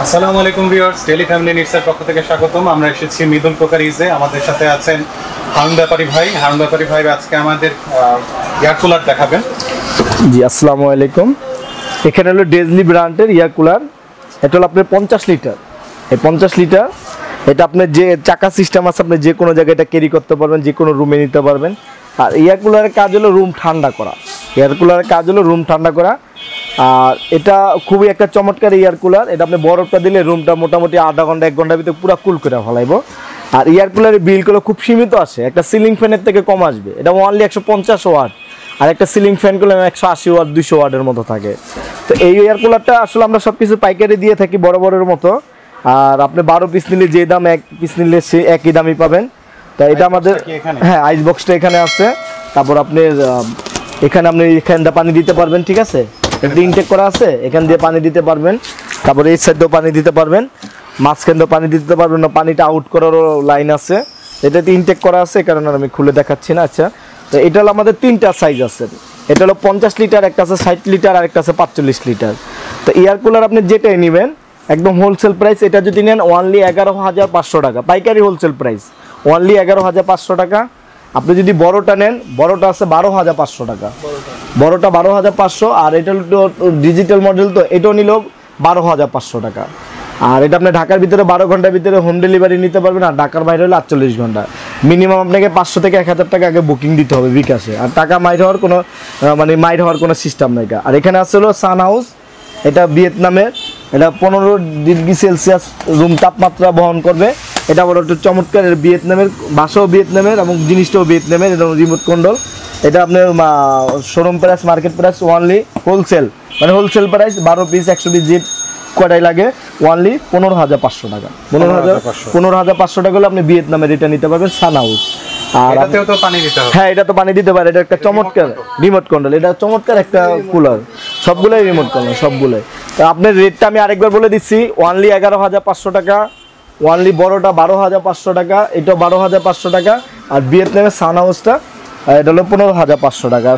আসসালামু আলাইকুম viewers daily family নিডসের পক্ষ থেকে স্বাগতম। আমরা এসেছি মিদুল কোকারিজে আমাদের সাথে আছেন হারুন ব্যাপারী ভাই। হারুন ব্যাপারী ভাই, আজকে আমাদের এয়ার কুলার দেখাবেন। জি, আসসালামু আলাইকুম। এখানে হলো ডেজলি ব্র্যান্ডের ইয়ার কুলার। এটা হলো আপনার পঞ্চাশ লিটার। এই পঞ্চাশ লিটার, এটা আপনার যে চাকা সিস্টেম আছে, আপনি যে কোনো জায়গায় এটা ক্যারি করতে পারবেন, যে কোনো রুমে নিতে পারবেন। আর এয়ার কুলারের কাজ হলো রুম ঠান্ডা করা। এয়ার কুলারের কাজ হলো রুম ঠান্ডা করা। আর এটা খুবই একটা চমৎকার এয়ার কুলার এটা আপনি বরফটা দিলে রুমটা মোটামুটি আধা ঘণ্টা এক ঘণ্টার ভিতরে পুরো কুল করে ফেলাইব। আর এয়ার কুলারের বিলগুলো খুব সীমিত আছে। একটা সিলিং ফ্যানের থেকে কম আসবে। এটা অনলি একশো পঞ্চাশ ওয়াট আর একটা সিলিং ফ্যানগুলো একশো আশি ওয়াট দুশো ওয়াটের মতো থাকে। তো এই এয়ার কুলারটা আসলে আমরা সব কিছু পাইকারি দিয়ে থাকি বড় বড়ের মতো। আর আপনি বারো পিস নিলে যে দাম এক পিস নিলে সে একই দামই পাবেন। তা এটা আমাদের হ্যাঁ আইস বক্সটা এখানে আছে। তারপর আপনি এখানে আপনি এখানটা পানি দিতে পারবেন ঠিক আছে? এটা ইনটেক করা আছে, এখান দিয়ে পানি দিতে পারবেন। তারপরে এই সাইডেও পানি দিতে পারবেন। মাঝখান দিয়েও পানি দিতে পারবেন না, পানিটা আউট করারও লাইন আছে। এটাতে ইনটেক করা আছে কারণ আমি খুলে দেখাচ্ছি না আচ্ছা। তো এটা হলো আমাদের তিনটা সাইজ আছে। এটা হলো পঞ্চাশ লিটার একটা আছে ষাট লিটার আর একটা আছে পাঁচচল্লিশ লিটার তো এয়ার কুলার আপনি যেটাই নেবেন, একদম হোলসেল প্রাইস এটা যদি নেন ওয়ানলি এগারো হাজার পাঁচশো টাকা। পাইকারি হোলসেল প্রাইস ওয়ানলি এগারো হাজার পাঁচশো টাকা। আপনি যদি বড়টা নেন, বড়টা আছে বারো হাজার পাঁচশো টাকা। বড়টা বারো হাজার পাঁচশো, আর এটা ডিজিটাল মডেল তো, এটাও নিল বারো হাজার পাঁচশো টাকা। আর এটা আপনি ঢাকার ভিতরে বারো ঘণ্টার ভিতরে হোম ডেলিভারি নিতে পারবেন, আর ঢাকার বাইরে হলে আটচল্লিশ ঘণ্টা। মিনিমাম আপনাকে পাঁচশো থেকে এক হাজার টাকা আগে বুকিং দিতে হবে বিকাশে। আর টাকা মাইট হওয়ার কোনো মানে মাইট হওয়ার কোনো সিস্টেম নাই আর এখানে আছে হলো সান হাউস এটা ভিয়েতনামের এটা পনেরো ডিগ্রি সেলসিয়াস রুম তাপমাত্রা বহন করবে। এটা বড় একটু চমৎকার ভিয়েতনামের বাসাও ভিয়েতনামের এবং জিনিসটাও ভিয়েতনামের এবং রিমোট কন্ট্রোল। এটা আপনার showroom price market price only wholesale মানে হোলসেল প্রাইস বারো পিস একশো পিস যে কটাই লাগে? ওয়ানলি পনেরো হাজার পাঁচশো টাকা। পনেরো হাজার পনেরো হাজার পাঁচশো টাকা হলে আপনি ভিয়েতনামের এটা নিতে পারবেন সান হাউস আর হ্যাঁ এটা তো পানি দিতে পারে এটা একটা চমৎকার রিমোট কন্ট্রোল। এটা চমৎকার একটা কুলার সবগুলোই রিমোট কন্ট্রোল সবগুলোই। তো আপনার রেটটা আমি আরেকবার বলে দিচ্ছি ওয়ানলি এগারো হাজার পাঁচশো টাকা। ওয়ানলি বড়টা বারো হাজার পাঁচশো টাকা এটা বারো হাজার পাঁচশো টাকা আর ভিয়েতনামের সান হাউসটা এটা হলো পনেরো হাজার পাঁচশো টাকা।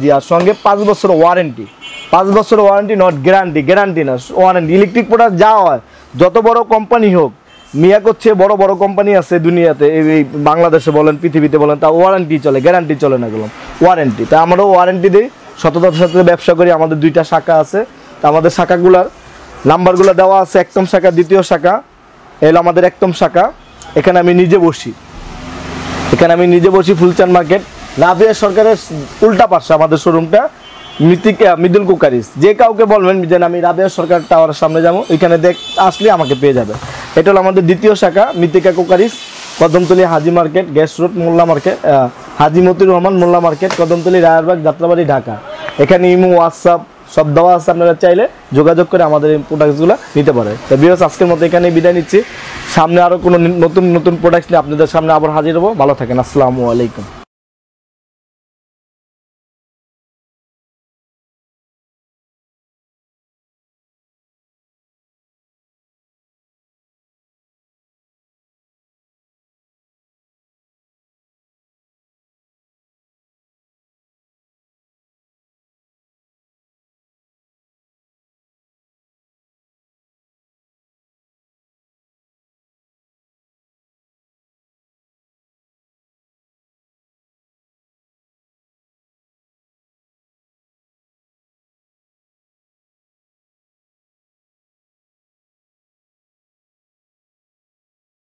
জি আর সঙ্গে পাঁচ বছর ওয়ারেন্টি পাঁচ বছর ওয়ারেন্টি নট গ্যারান্টি গ্যারান্টি না ওয়ারেন্টি ইলেকট্রিক প্রোডাক্ট যা হয় যত বড় কোম্পানি হোক মিয়া করছে বড় বড় কোম্পানি আছে দুনিয়াতে এই এই বাংলাদেশে বলেন পৃথিবীতে বলেন তা ওয়ারেন্টি চলে গ্যারান্টি চলে না এগুলো। ওয়ারেন্টি তা আমরাও ওয়ারেন্টি দিই সততার সাথে ব্যবসা করি আমাদের দুইটা শাখা আছে। তা আমাদের শাখাগুলার নাম্বারগুলো দেওয়া আছে একদম শাখা দ্বিতীয় শাখা। এলো আমাদের একদম শাখা। এখানে আমি নিজে বসি। এখানে আমি নিজে বসি ফুলচান মার্কেট। রাবিয়া সরকারের উল্টা পাশে আমাদের শোরুমটা, মৃতিকা মিদুল কুকারিস। যে কাউকে বলবেন যে আমি রাবিয়া সরকার টাওয়ারের সামনে যাব ওইখানে দেখ, আসলে আমাকে পেয়ে যাবে। এটা হলো আমাদের দ্বিতীয় শাখা, Mrittika crockeries, Kadamtali Haji market, gas road, Molla market Haji Motiur Rahman Molla market, Kadamtali Rayerbag, Jatrabari, Dhaka. এখানে ইমো, হোয়াটসঅ্যাপ সব দেওয়া আছে আপনারা চাইলে যোগাযোগ করে আমাদের এই প্রোডাক্টসগুলো নিতে পারে। তো বিয়স আজকের মতো এখানে বিদায় নিচ্ছি। সামনে আরও কোনো নতুন নতুন প্রোডাক্টস নিয়ে আপনাদের সামনে আবার হাজির হব। ভালো থাকেন। আসসালামু আলাইকুম।